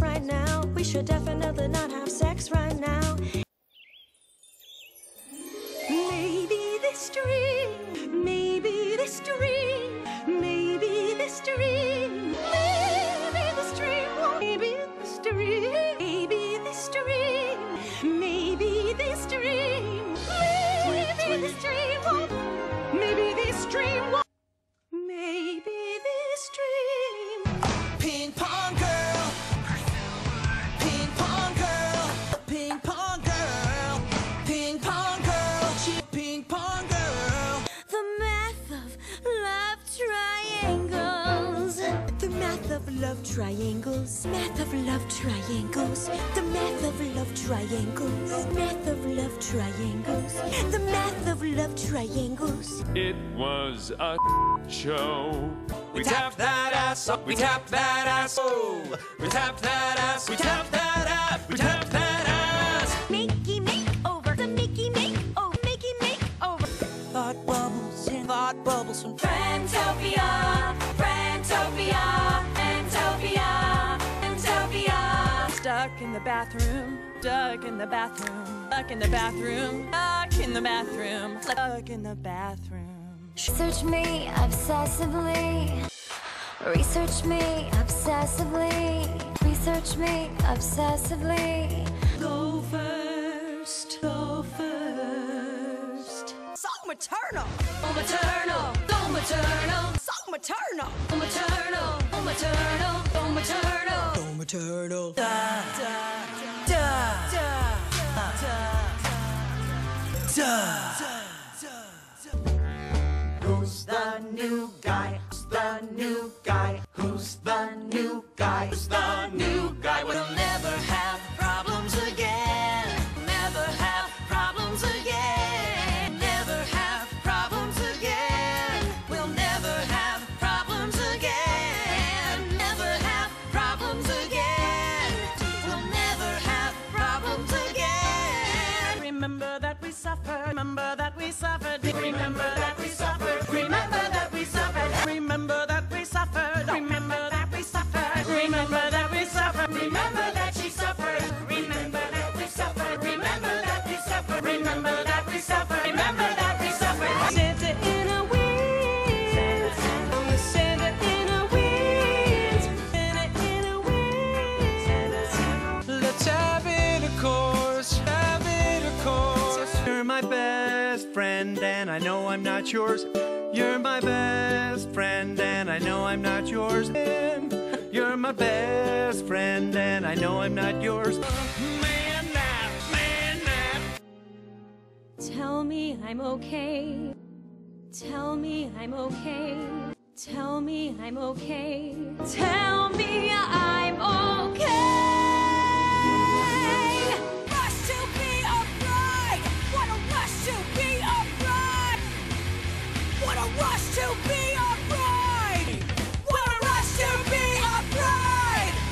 right now. We should definitely not have sex right now. Maybe this dream, maybe this dream, maybe this dream, maybe this dream, maybe this dream, maybe this dream, maybe this dream, maybe this dream, maybe this dream, love triangles. Math of love triangles. The math of love triangles. Math of love triangles. The math of love triangles. It was a show. We tap that ass up. We tap that ass. Oh. We tap that ass. We tap that ass. We tap that ass. Mickey makeover. The Mickey makeover. Mickey makeover. Thought bubbles and thought bubbles from Friendtopia. Friendtopia. Friendtopia. Friendtopia. Stuck in the bathroom, stuck in the bathroom, stuck in the bathroom, stuck in the bathroom, stuck in the bathroom. Search me obsessively. Research me obsessively. Research me obsessively. Go first. Go first. So maternal, Go maternal. Go maternal. so maternal. Go maternal. Go maternal. Go maternal. Oh, maternal. Da, da, da. Who's the new guy? Who's the new guy? Remember that we suffered, remember that we suffered, remember that she suffered, remember that we suffered, remember that we suffered, remember that we suffered, remember that we suffered. Santa Ana wind, Santa Ana wind, Santa Ana wind. Let's have intercourse, have intercourse. You're my best friend, and I know I'm not yours. You're my best best friend, and I know I'm not yours. Man that man that. Tell me I'm okay. Tell me I'm okay. Tell me I'm okay. Tell me I'm okay. Rush to be a bride. What a rush to be a bride. What a rush to be.